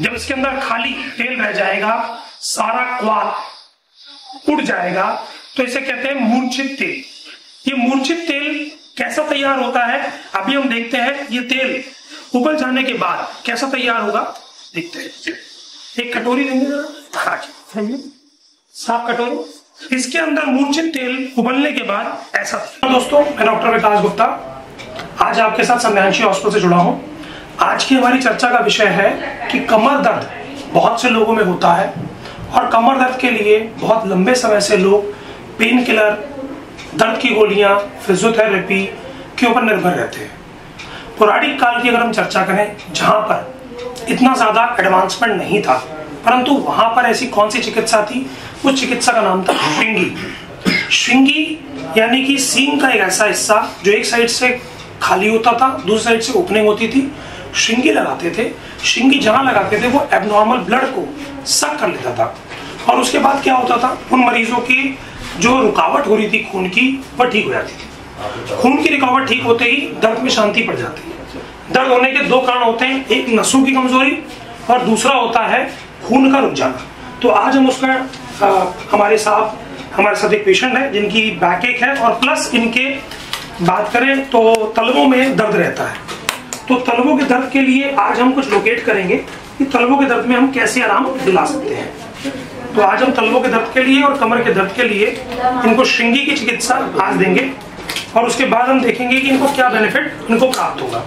जब इसके अंदर खाली तेल रह जाएगा, सारा क्वाल उड़ जाएगा तो इसे कहते हैं मूर्छित तेल। ये मूर्छित तेल कैसा तैयार होता है? अभी हम देखते हैं ये तेल उबल जाने के बाद कैसा तैयार होगा। देखते हैं। एक कटोरी देंगे साफ़ कटोरी। इसके अंदर मूर्छित तेल उबलने के बाद ऐसा। दोस्तों मैं डॉक्टर विकास गुप्ता। आज आपके साथ संध्यांशी हॉस्पिटल से जुड़ा हूँ। आज की हमारी चर्चा का विषय है कि कमर दर्द बहुत से लोगों में होता है और कमर दर्द के लिए बहुत लंबे समय से लोग पेन किलर दर्द की गोलियाँ फिजियोथेरेपी के ऊपर निर्भर रहते हैं। पौराणिक काल की अगर हम चर्चा करें, जहाँ पर इतना ज़्यादा एडवांसमेंट नहीं था, परंतु वहाँ पर ऐसी कौन सी चिकित्सा थी? उस चिकित्सा का नाम था श्रृंगी। श्रृंगी यानी कि सींग का एक ऐसा हिस्सा जो एक साइड से खाली होता था, दूसरी साइड से ओपनिंग होती थी। श्रृंगी लगाते थे, शिंगी जहाँ लगाते थे वो एबनॉर्मल ब्लड को सक कर लेता था। और उसके बाद क्या होता था? उन मरीजों की जो रुकावट हो रही थी खून की, वह ठीक हो जाती थी। खून की रुकावट ठीक होते ही दर्द में शांति पड़ जाती है। दर्द होने के दो कारण होते हैं, एक नसों की कमज़ोरी और दूसरा होता है खून का रुक जाना। तो आज हम उसका हमारे साथ हमारे साथ एक पेशेंट है, जिनकी बैक एक है और प्लस इनके, बात करें तो तलवों में दर्द रहता है। तो तलबों के दर्द के लिए आज हम कुछ लोकेट करेंगे कि तलबों के दर्द में हम कैसे आराम दिला सकते हैं। तो आज हम तलबों के दर्द के लिए और कमर के दर्द के लिए इनको श्रृंगी की चिकित्सा आज देंगे और उसके बाद हम देखेंगे कि इनको क्या बेनिफिट इनको प्राप्त होगा।